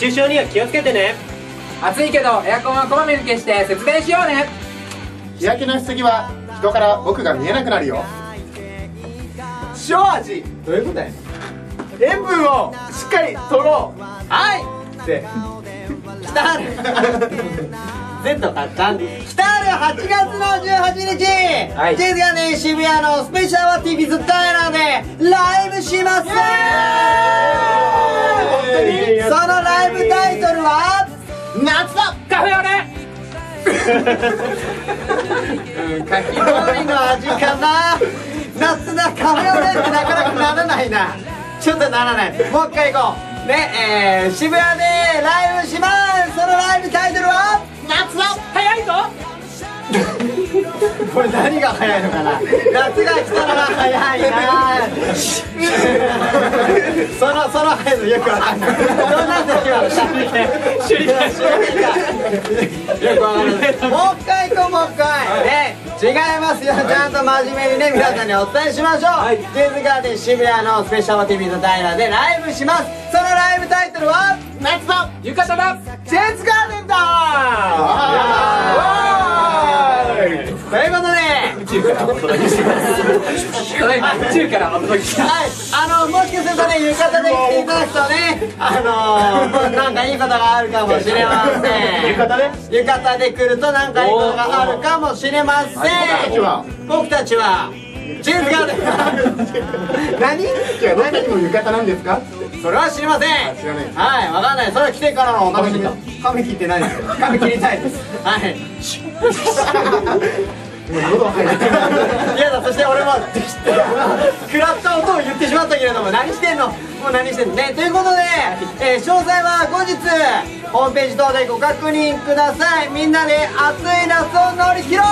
熱中症には気をつけてね。暑いけどエアコンはこまめに消して節電しようね。日焼けのしすぎは人から僕が見えなくなるよ。塩味どういうことだよ塩分をしっかり取ろう。はい。って来たる。Z かちゃん来たる。8月の18日、はい。ジェズがね渋谷のスペシャル TV ズダイナーでライブしますうんかき氷の味かな。夏だカフェオレってなかなかならないな。ちょっとならない。もう一回行こう。ねえー、渋谷でライブしこれ何が早いのかな？夏が来たのが早いな。そのその早さよ。くわかんないどうなんだ今の手裏剣手裏剣よくわかんない。もう一回行こうもう一回ね違いますよ。ちゃんと真面目にね皆さんにお伝えしましょう、ジェズガーデン渋谷のスペシャル TV のダイナーでライブしますそのライブタイトルは夏だ浴衣だ。ジェズガーデンだ宙からお届けします宇宙からお届けしますはい、あのもしかするとね浴衣で来ていただくとねあのなんかいいことがあるかもしれません浴衣で浴衣で来るとなんかいいことがあるかもしれません僕たちは僕たちはジェンズガーデン何いや何も浴衣なんですかそれは知りません知らないはいわかんないそれは来てからのお楽しみ髪切ってないですよ髪切りたいですはい喉入っていやだそして俺も食らった音を言ってしまったけれども何してんの？もう何してんの？ねということで、えー詳細は後日ホームページ等でご確認ください。みんなで熱い夏を乗り切ろう